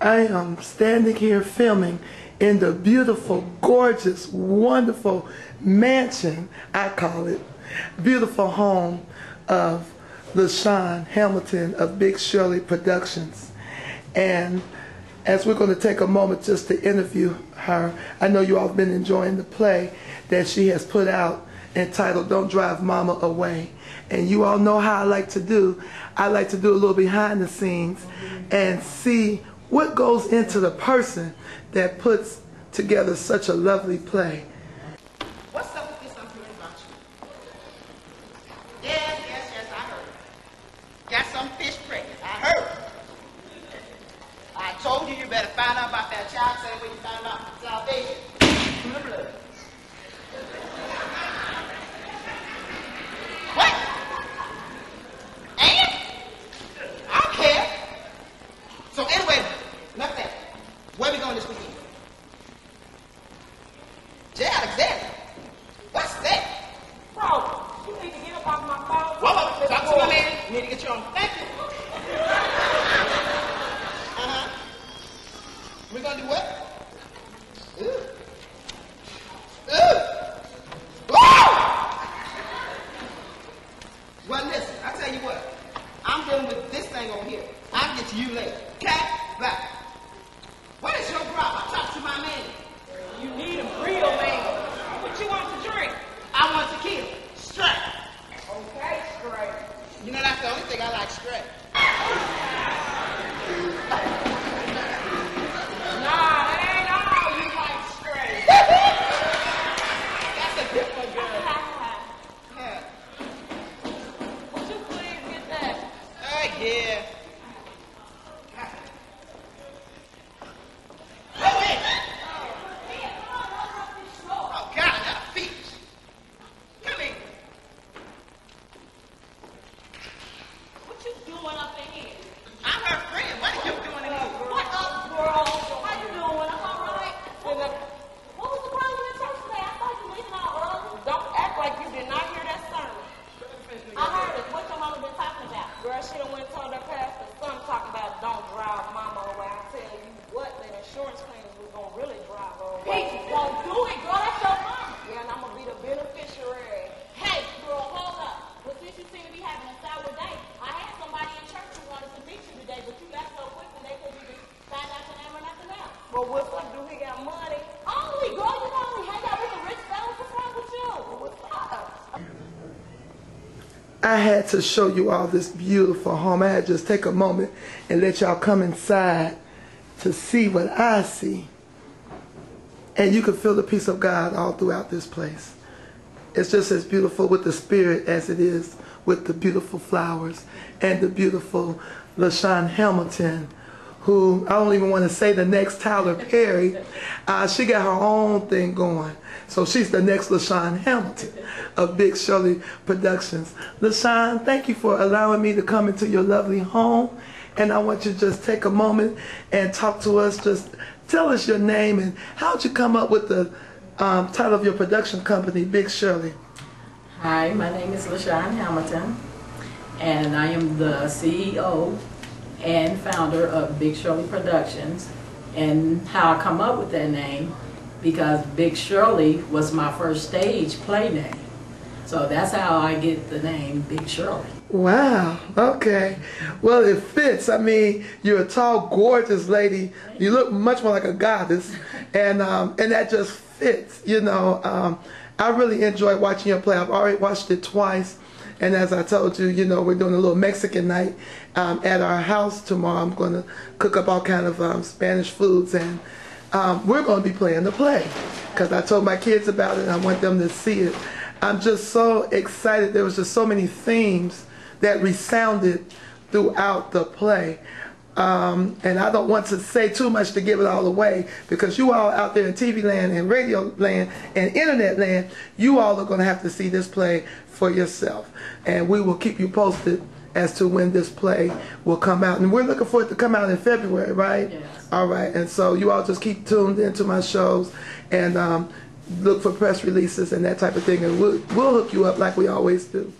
I am standing here filming in the beautiful, gorgeous, wonderful mansion, I call it, beautiful home of LaShone Hamilton of Big Shirley Productions. And as we're going to take a moment just to interview her, I know you all have been enjoying the play that she has put out entitled Don't Drive Mama Away. And you all know how I like to do. I like to do a little behind the scenes and see what goes into the person that puts together such a lovely play. What's up with this I'm hearing about you? Yes, yes, yes, I heard. Got some fish pregnant. I heard. I told you you better find out about that child same way you found out You need to get your own. Thank you. Uh-huh. We're gonna do what? Ooh. Ooh. Woo! Well, listen, I tell you what. I'm dealing with this thing over here. I'll get to you later. Okay? Bye. What is your problem? Talk to my man. You need a real man. What you want to drink? I want to kill. Straight. Okay, straight. You know, that's the only thing I like straight. Nah, that ain't all you like straight. That's a different girl. Yeah. Would you please get that? Oh, yeah. Oh, wait. Oh, God, I got a fish. Come here. What you doing up in here? I'm her friend. What are you doing in here? What up, girl? How you doing? I'm all right. What was the problem in church today? I thought you were leaving out early. Don't act like you did not hear that sermon. I heard it. What your mama been talking about? Girl, she done went and told her pastor son talking about don't drive mama away. I tell you what, that insurance claims was gonna really drive her away. Pete, won't do it, girl. That's your mama. Yeah, and I'm gonna be the beneficiary. Hey, girl, hold up. But since you seem to be having a sour day, I had somebody in church who wanted to meet you today, but you left so quick and they couldn't even find out your name or nothing else. Well, what's up? Do he got money? Only, girl, you know only hang out with the rich fellas. What's wrong with you? What's up? I had to show you all this beautiful home. I had to just take a moment and let y'all come inside to see what I see. And you can feel the peace of God all throughout this place. It's just as beautiful with the spirit as it is with the beautiful flowers and the beautiful LaShone Hamilton, who I don't even want to say the next Tyler Perry. Uh, she got her own thing going. So she's the next LaShone Hamilton of Big Shirley Productions. LaShone, thank you for allowing me to come into your lovely home. And I want you to just take a moment and talk to us. Just tell us your name and how'd you come up with the um, title of your production company, Big Shirley. Hi, my name is LaShone Hamilton, and I am the CEO and founder of Big Shirley Productions. And how I come up with that name, because Big Shirley was my first stage play name. So that's how I get the name Big Shirley. Wow. Okay. Well, it fits. I mean, you're a tall, gorgeous lady. You look much more like a goddess, and um, and that just fits. You know, um, I really enjoy watching your play. I've already watched it twice, and as I told you, you know, we're doing a little Mexican night um, at our house tomorrow. I'm going to cook up all kind of um, Spanish foods, and um, we're going to be playing the play because I told my kids about it. and I want them to see it. I'm just so excited. There was just so many themes that resounded throughout the play. Um, and I don't want to say too much to give it all away because you all out there in TV land and radio land and internet land, you all are going to have to see this play for yourself. And we will keep you posted as to when this play will come out. And we're looking for it to come out in February, right? Yes. All right. And so you all just keep tuned into my shows and um, look for press releases and that type of thing. And we'll, we'll hook you up like we always do.